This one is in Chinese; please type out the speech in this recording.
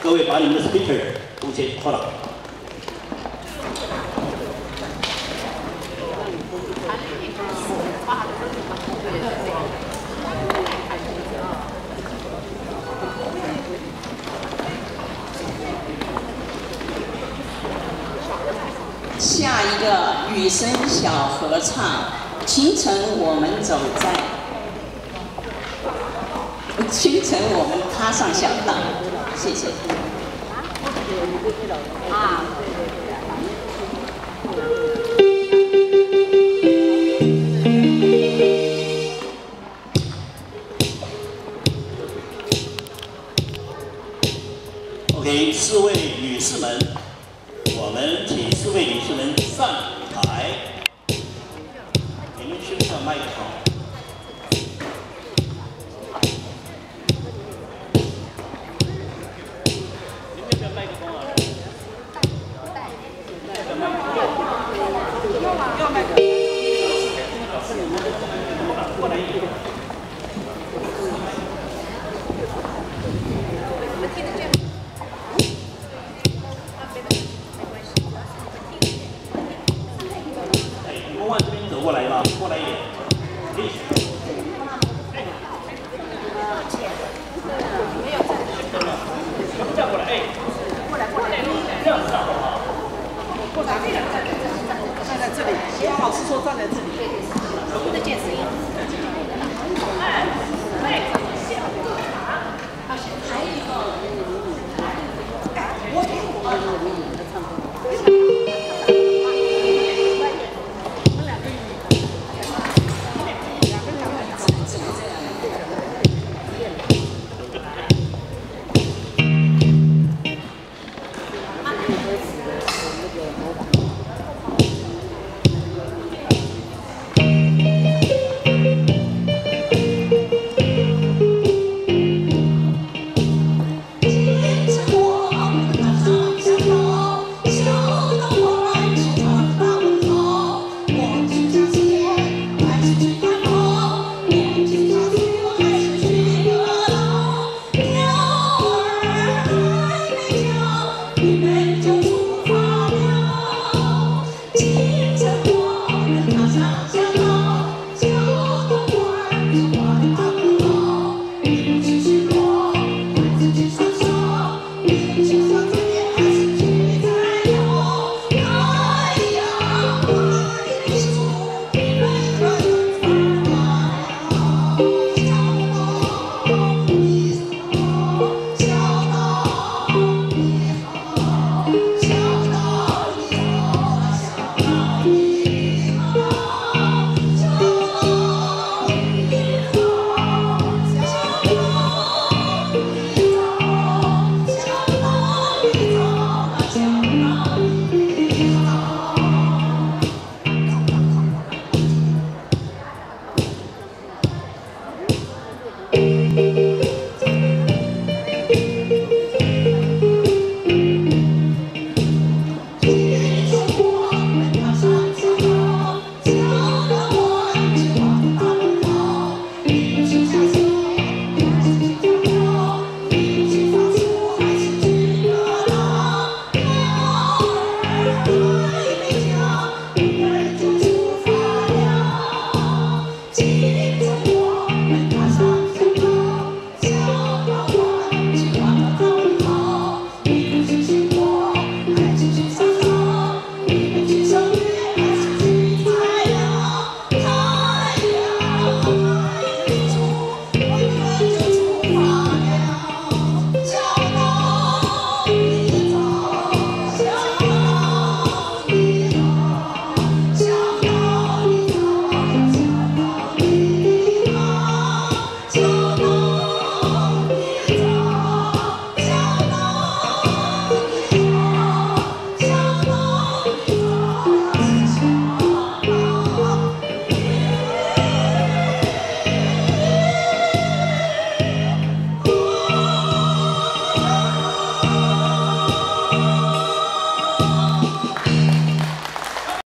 各位把你们的 speaker 都先放了。下一个雨声小合唱，清晨我们走在，清晨我们踏上小道，谢谢。啊。OK，四位女士们，我们请四位女士们站在这里，王老师说站在这里。再见，声 Amen.